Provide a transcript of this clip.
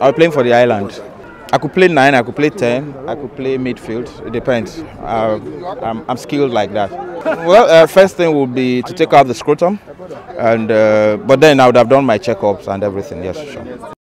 I was playing for the island. I could play nine, I could play ten, I could play midfield. It depends. Uh, I'm, I'm skilled like that. Well, uh, first thing would be to take out the scrotum, and uh, but then I would have done my checkups and everything. Yes, sure.